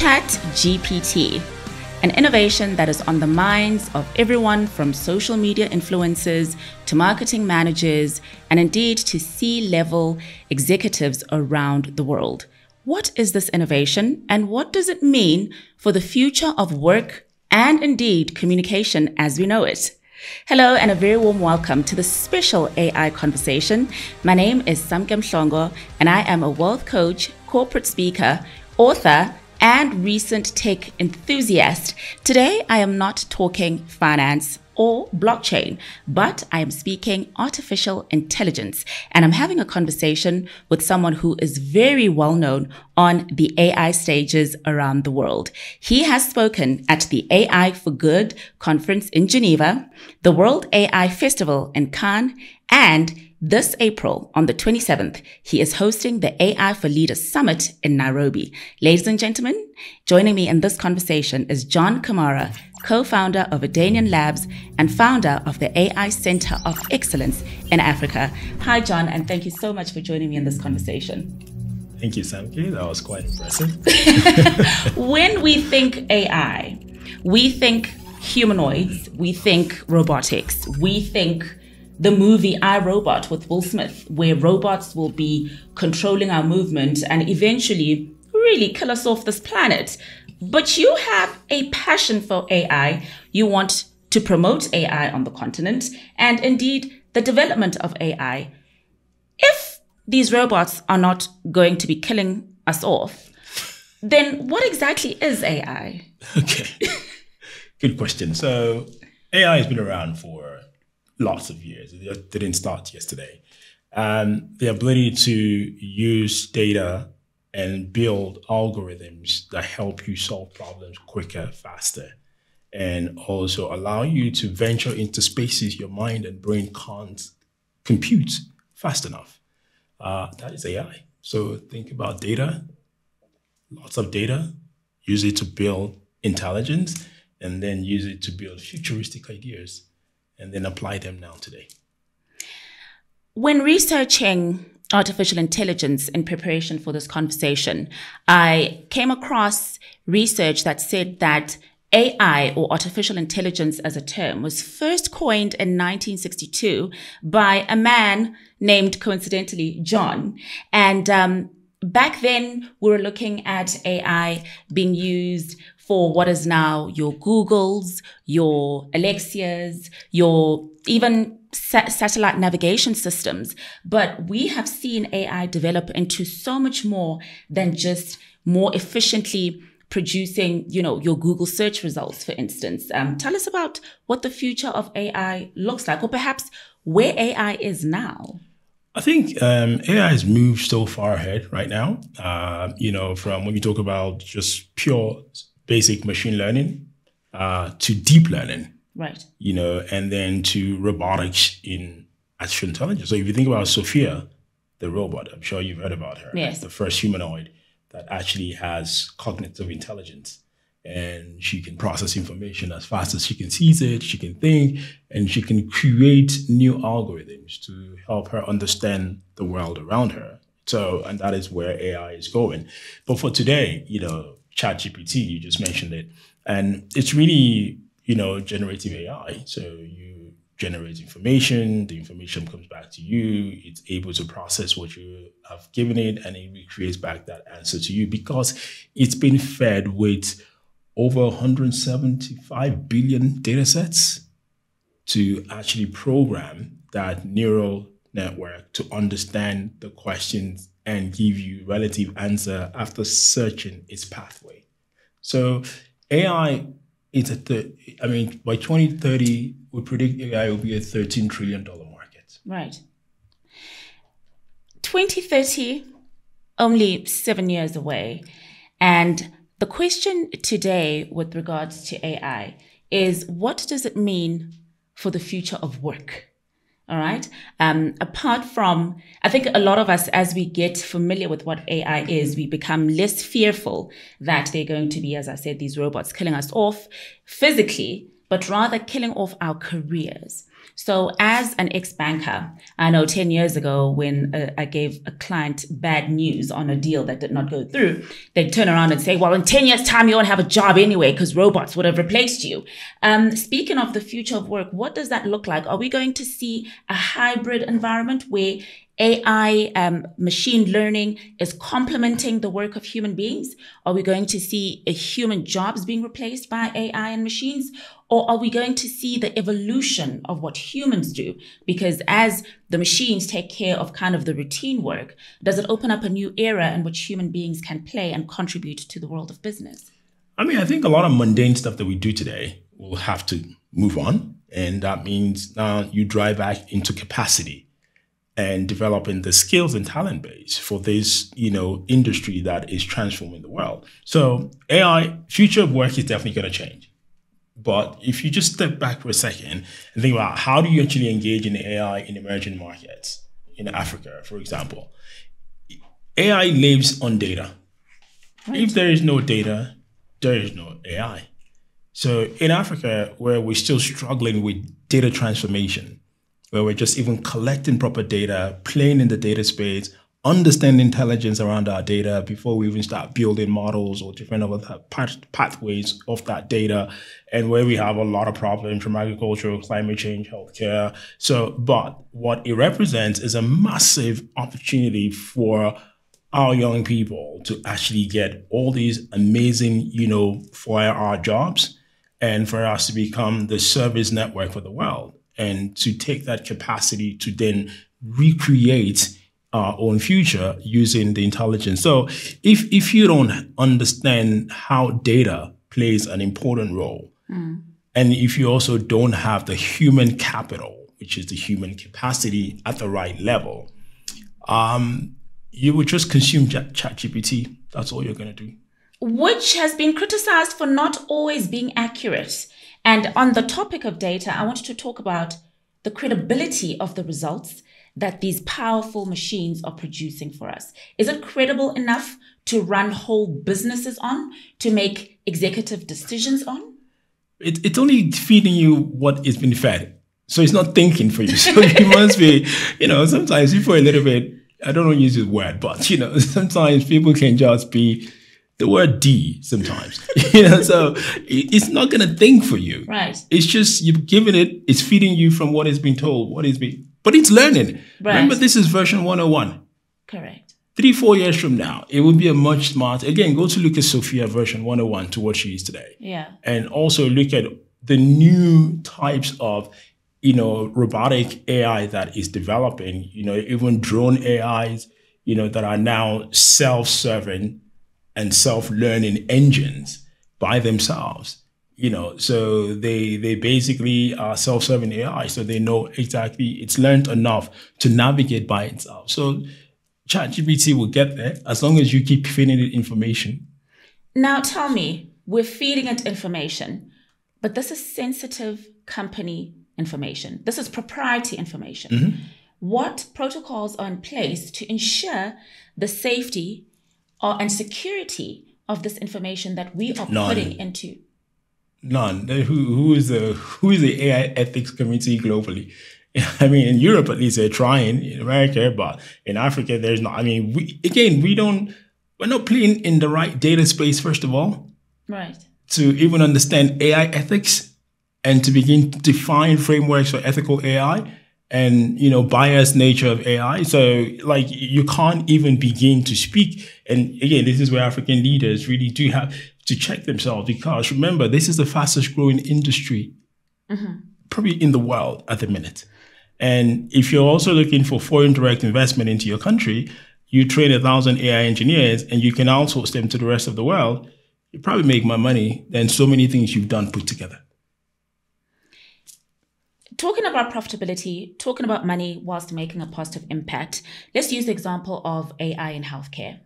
Chat GPT, an innovation that is on the minds of everyone from social media influencers to marketing managers and indeed to C level executives around the world. What is this innovation and what does it mean for the future of work and indeed communication as we know it? Hello and a very warm welcome to the special AI conversation. My name is Samke Mhlongo and I am a wealth coach, corporate speaker, author, and recent tech enthusiast. Today, I am not talking finance or blockchain, but I am speaking artificial intelligence. And I'm having a conversation with someone who is very well known on the AI stages around the world. He has spoken at the AI for Good conference in Geneva, the World AI Festival in Cannes, and this April, on the 27th, he is hosting the AI for Leaders Summit in Nairobi. Ladies and gentlemen, joining me in this conversation is John Kamara, co-founder of Adanian Labs and founder of the AI Center of Excellence in Africa. Hi, John, and thank you so much for joining me in this conversation. Thank you, Samke. That was quite impressive. when we think AI, we think humanoids, we think robotics, we think the movie I Robot with Will Smith, where robots will be controlling our movement and eventually really kill us off this planet. But you have a passion for AI. You want to promote AI on the continent and indeed the development of AI. If these robots are not going to be killing us off, then what exactly is AI? Okay. Good question. So, AI has been around for lots of years. It didn't start yesterday. And the ability to use data and build algorithms that help you solve problems quicker, faster, and also allow you to venture into spaces your mind and brain can't compute fast enough. Uh, that is AI. So think about data, lots of data, use it to build intelligence, and then use it to build futuristic ideas and then apply them now today. When researching artificial intelligence in preparation for this conversation, I came across research that said that AI or artificial intelligence as a term was first coined in 1962 by a man named coincidentally John. And um, back then we were looking at AI being used for what is now your Googles, your Alexas, your even satellite navigation systems. But we have seen AI develop into so much more than just more efficiently producing, you know, your Google search results, for instance. Um, tell us about what the future of AI looks like, or perhaps where AI is now. I think um, AI has moved so far ahead right now. Uh, you know, from when you talk about just pure basic machine learning uh, to deep learning. Right. You know, and then to robotics in artificial intelligence. So if you think about Sophia, the robot, I'm sure you've heard about her. Yes. The first humanoid that actually has cognitive intelligence. And she can process information as fast as she can seize it, she can think, and she can create new algorithms to help her understand the world around her. So, and that is where AI is going. But for today, you know, ChatGPT, you just mentioned it, and it's really you know generative AI. So you generate information, the information comes back to you. It's able to process what you have given it, and it recreates back that answer to you because it's been fed with over 175 billion data sets to actually program that neural network to understand the questions and give you relative answer after searching its pathway. So AI is a I mean by 2030 we predict AI will be a 13 trillion dollar market. Right. 2030 only 7 years away and the question today with regards to AI is what does it mean for the future of work? All right. Um, apart from, I think a lot of us, as we get familiar with what AI is, we become less fearful that they're going to be, as I said, these robots killing us off physically, but rather killing off our careers. So, as an ex banker, I know 10 years ago when uh, I gave a client bad news on a deal that did not go through, they'd turn around and say, Well, in 10 years' time, you won't have a job anyway because robots would have replaced you. Um, speaking of the future of work, what does that look like? Are we going to see a hybrid environment where AI, um, machine learning is complementing the work of human beings? Are we going to see human jobs being replaced by AI and machines? Or are we going to see the evolution of what humans do? Because as the machines take care of kind of the routine work, does it open up a new era in which human beings can play and contribute to the world of business? I mean, I think a lot of mundane stuff that we do today will have to move on. And that means now you drive back into capacity and developing the skills and talent base for this, you know, industry that is transforming the world. So AI, future of work is definitely going to change. But if you just step back for a second and think about how do you actually engage in AI in emerging markets in Africa, for example, AI lives on data. Right. If there is no data, there is no AI. So in Africa, where we're still struggling with data transformation, where we're just even collecting proper data, playing in the data space, understand intelligence around our data before we even start building models or different other pathways of that data and where we have a lot of problems from agriculture climate change healthcare. So but what it represents is a massive opportunity for our young people to actually get all these amazing you know for our jobs and for us to become the service network for the world and to take that capacity to then recreate our own future using the intelligence. So if if you don't understand how data plays an important role, mm. and if you also don't have the human capital, which is the human capacity at the right level, um, you will just consume ChatGPT. That's all you're going to do. Which has been criticized for not always being accurate. And on the topic of data, I wanted to talk about the credibility of the results that these powerful machines are producing for us? Is it credible enough to run whole businesses on, to make executive decisions on? It, it's only feeding you what is being fed. So it's not thinking for you. So you must be, you know, sometimes people a little bit, I don't want to use this word, but, you know, sometimes people can just be the word D sometimes. you know, so it's not going to think for you. Right. It's just you've given it, it's feeding you from what has been told, what is being but it's learning. Right. Remember, this is version 101. Correct. Three, four years from now, it will be a much smarter. Again, go to look at Sophia version 101 to what she is today. Yeah. And also look at the new types of, you know, robotic AI that is developing, you know, even drone AIs, you know, that are now self-serving and self-learning engines by themselves you know? So they they basically are self-serving ai so they know exactly it's learned enough to navigate by itself. So ChatGPT will get there as long as you keep feeding it information. Now tell me we're feeding it information but this is sensitive company information. This is proprietary information. Mm-hmm. what protocols are in place to ensure the safety or, and security of this information that we are None. putting into None. Who who is the who is the AI ethics community globally? I mean, in Europe at least they're trying. In America, but in Africa there's not. I mean, we again we don't we're not playing in the right data space first of all. Right. To even understand AI ethics and to begin to define frameworks for ethical AI and you know biased nature of AI. So like you can't even begin to speak. And again, this is where African leaders really do have to check themselves because remember, this is the fastest growing industry mm-hmm. probably in the world at the minute. And if you're also looking for foreign direct investment into your country, you train a thousand AI engineers and you can outsource them to the rest of the world, you probably make more money than so many things you've done put together. Talking about profitability, talking about money whilst making a positive impact, let's use the example of AI in healthcare.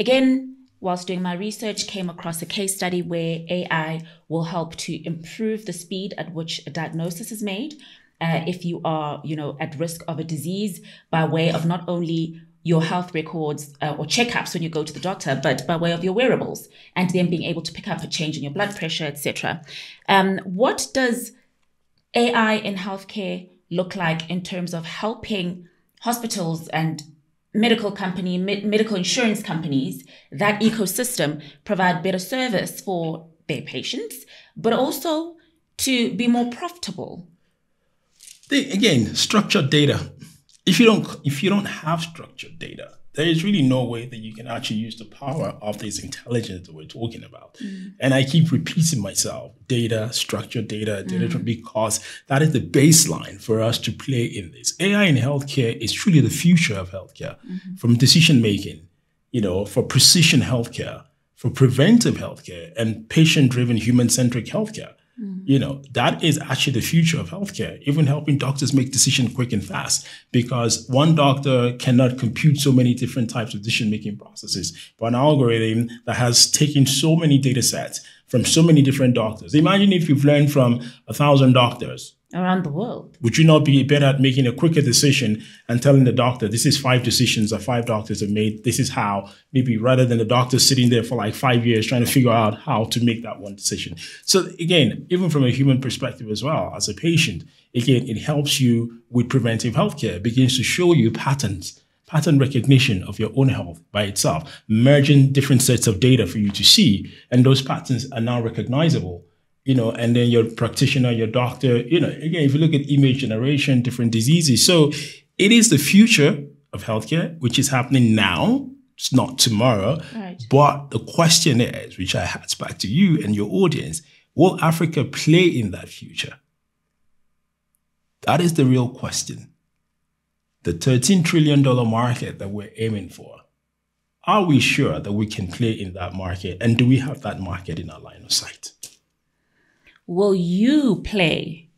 Again, whilst doing my research, came across a case study where AI will help to improve the speed at which a diagnosis is made. Uh, if you are, you know, at risk of a disease by way of not only your health records uh, or checkups when you go to the doctor, but by way of your wearables, and then being able to pick up a change in your blood pressure, etc. Um, what does AI in healthcare look like in terms of helping hospitals and medical company med- medical insurance companies that ecosystem provide better service for their patients but also to be more profitable. The, again structured data if you don't if you don't have structured data there is really no way that you can actually use the power of this intelligence that we're talking about. Mm. And I keep repeating myself data, structured data, data mm. because that is the baseline for us to play in this. AI in healthcare is truly the future of healthcare mm-hmm. from decision making, you know, for precision healthcare, for preventive healthcare, and patient driven human centric healthcare. Mm. You know, that is actually the future of healthcare, even helping doctors make decisions quick and fast because one doctor cannot compute so many different types of decision making processes. But an algorithm that has taken so many data sets from so many different doctors. Imagine if you've learned from a thousand doctors around the world. Would you not be better at making a quicker decision and telling the doctor, this is five decisions that five doctors have made, this is how, maybe rather than the doctor sitting there for like five years trying to figure out how to make that one decision. So again, even from a human perspective as well, as a patient, again, it helps you with preventive healthcare, it begins to show you patterns pattern recognition of your own health by itself, merging different sets of data for you to see. And those patterns are now recognizable you know, and then your practitioner, your doctor, you know, again, if you look at image generation, different diseases. So it is the future of healthcare, which is happening now. It's not tomorrow. Right. But the question is, which I had back to you and your audience, will Africa play in that future? That is the real question. The $13 trillion market that we're aiming for, are we sure that we can play in that market? And do we have that market in our line of sight? Will you play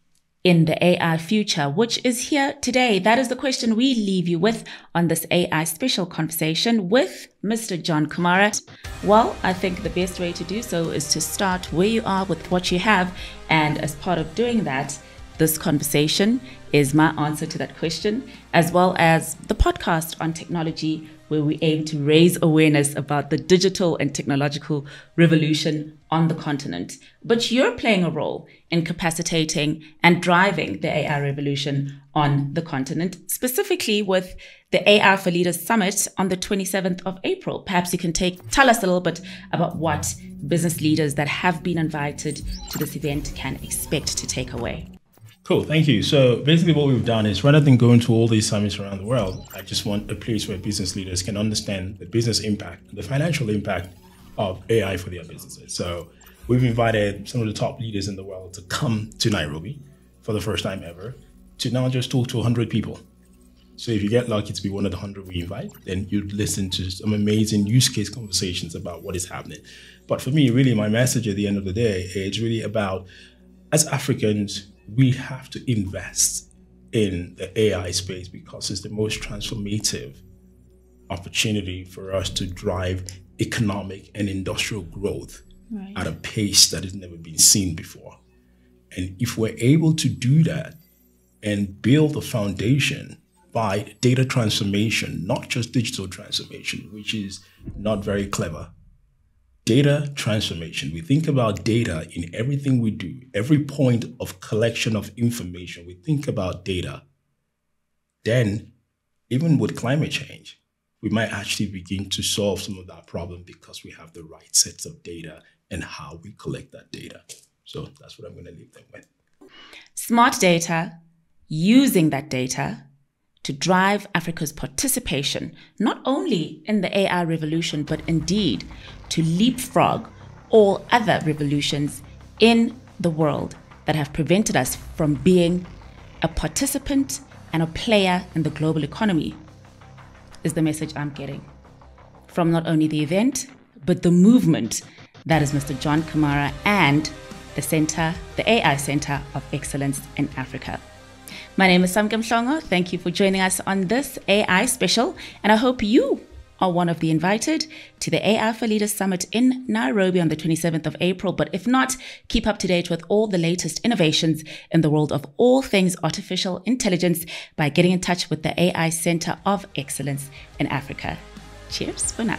in the AI future, which is here today? That is the question we leave you with on this AI special conversation with Mr. John Kamara. Well, I think the best way to do so is to start where you are with what you have. And as part of doing that, this conversation is my answer to that question, as well as the podcast on technology, where we aim to raise awareness about the digital and technological revolution on the continent. But you're playing a role in capacitating and driving the AI revolution on the continent, specifically with the AI for Leaders Summit on the 27th of April. Perhaps you can take tell us a little bit about what business leaders that have been invited to this event can expect to take away. Cool, thank you. So basically, what we've done is rather than going to all these summits around the world, I just want a place where business leaders can understand the business impact the financial impact of AI for their businesses. So we've invited some of the top leaders in the world to come to Nairobi for the first time ever to now just talk to 100 people. So if you get lucky to be one of the 100 we invite, then you'd listen to some amazing use case conversations about what is happening. But for me, really, my message at the end of the day is really about as Africans, we have to invest in the AI space because it's the most transformative opportunity for us to drive economic and industrial growth right. at a pace that has never been seen before. And if we're able to do that and build a foundation by data transformation, not just digital transformation, which is not very clever, data transformation. We think about data in everything we do, every point of collection of information. We think about data. Then, even with climate change, we might actually begin to solve some of that problem because we have the right sets of data and how we collect that data. So that's what I'm going to leave them with. Smart data, using that data to drive Africa's participation, not only in the AI revolution, but indeed to leapfrog all other revolutions in the world that have prevented us from being a participant and a player in the global economy, is the message I'm getting from not only the event, but the movement that is Mr. John Kamara and the Center, the AI Center of Excellence in Africa. My name is Samke Mhlongo. Thank you for joining us on this AI special, and I hope you are one of the invited to the AI for Leaders Summit in Nairobi on the 27th of April. But if not, keep up to date with all the latest innovations in the world of all things artificial intelligence by getting in touch with the AI Center of Excellence in Africa. Cheers for now.